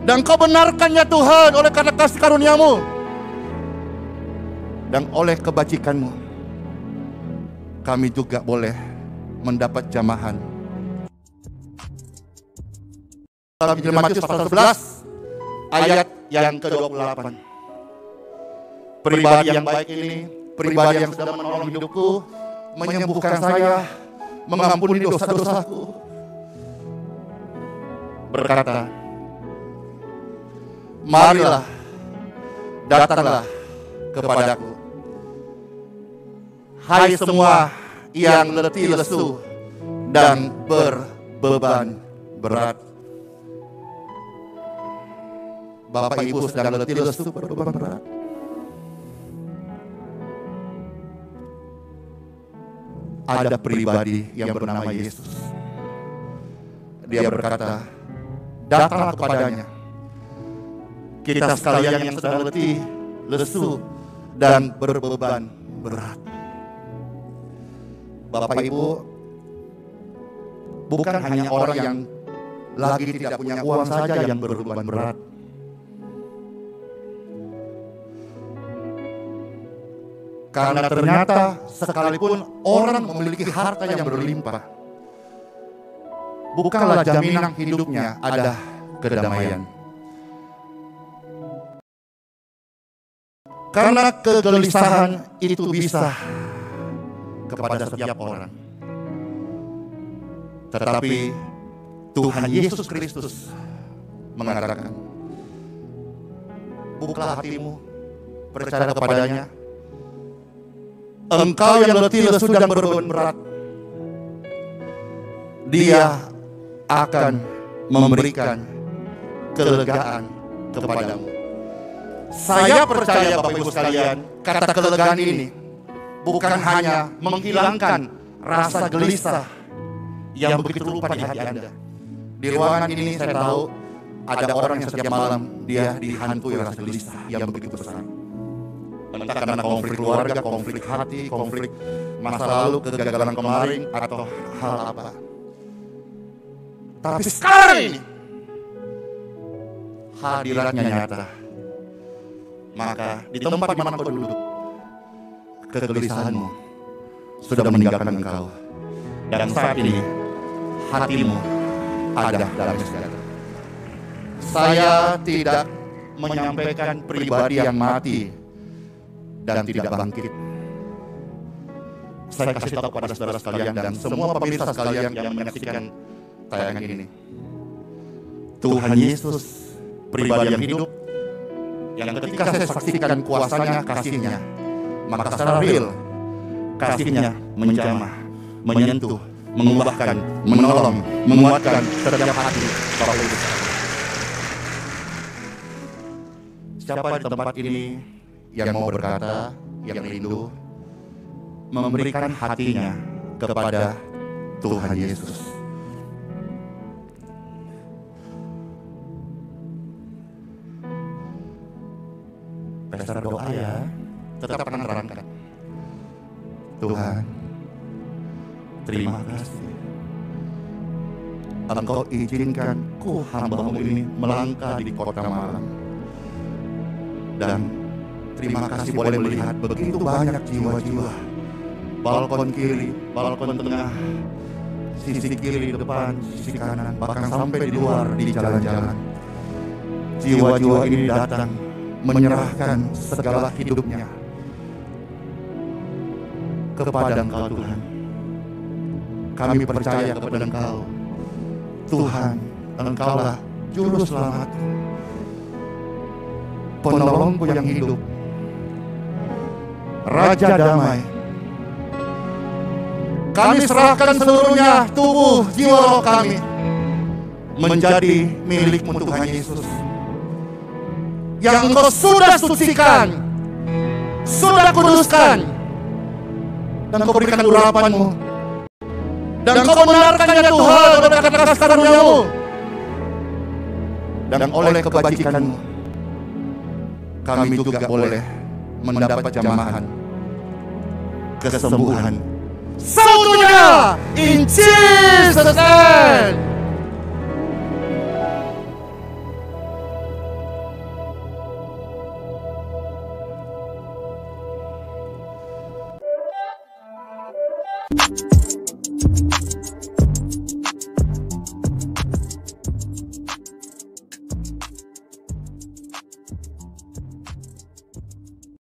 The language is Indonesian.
Dan kau benarkannya Tuhan oleh karena kasih karuniamu. Dan oleh kebajikanmu. Kami juga boleh mendapat jamahan. Dalam Injil Matius pasal 11 ayat yang ke-28. Pribadi yang baik ini, pribadi yang sudah menolong hidupku, menyembuhkan saya, mengampuni dosa-dosaku. Berkata, marilah, datanglah kepadaku. Hai semua yang letih lesu dan berbeban berat. Bapak Ibu sedang letih lesu berbeban berat. Ada pribadi yang bernama Yesus. Dia berkata, datanglah kepadanya. Kita sekalian yang sedang letih, lesu, dan berbeban berat. Bapak Ibu, bukan hanya orang yang lagi tidak punya uang saja yang berbeban berat. Karena ternyata sekalipun orang memiliki harta yang berlimpah, bukanlah jaminan hidupnya ada kedamaian. Karena kegelisahan itu bisa kepada setiap orang. Tetapi Tuhan Yesus Kristus mengatakan, bukalah hatimu, percaya kepadanya. Engkau yang letih lesu dan berbeban berat, dia akan memberikan kelegaan kepadamu. Saya percaya Bapak Ibu sekalian, kata kelegaan ini bukan hanya menghilangkan rasa gelisah yang begitu lupa di hati Anda. Di ruangan ini saya tahu ada orang yang setiap malam dia dihantui rasa gelisah yang begitu besar. Entah karena konflik keluarga, konflik hati, konflik masa lalu, kegagalan kemarin, atau hal apa. Tapi sekarang ini, hadiratnya nyata. Maka di tempat mana kau duduk, kegelisahanmu sudah meninggalkan engkau. Dan saat ini, hatimu ada dalam sejahtera. Saya tidak menyampaikan pribadi yang mati dan tidak bangkit. Saya kasih tahu kepada saudara sekalian dan semua pemirsa sekalian yang menyaksikan tayangan ini. Tuhan Yesus, pribadi yang hidup, yang ketika saya saksikan kuasanya, kasihnya, maka secara real, kasihnya menjamah, menyentuh, mengubahkan, menolong, menguatkan setiap hati Bapak Ibu. Siapa di tempat ini yang mau berkata, yang rindu, memberikan hatinya kepada Tuhan Yesus. Pesta doa ya, tetap menerangkan. Tuhan, terima kasih. Engkau izinkan ku hambamu ini melangkah di kota malam. Dan terima kasih boleh melihat begitu banyak jiwa-jiwa. Balkon kiri, balkon tengah, sisi kiri depan, sisi kanan, bahkan sampai di luar di jalan-jalan. Jiwa-jiwa ini datang menyerahkan segala hidupnya kepada Engkau Tuhan. Kami percaya kepada Engkau. Tuhan, Engkaulah juru selamat. Penolongku yang hidup. Raja damai. Kami serahkan seluruhnya tubuh, jiwa, roh kami menjadi milikmu Tuhan Yesus. Yang engkau sudah sucikan, sudah kuduskan, dan kau berikan urapanmu. Dan kau benarkannya Tuhan oleh kata kasih karuniamu. Dan oleh kebajikanmu, kami juga boleh mendapat jamahan, kesembuhan. Seutuhnya, in Jesus name.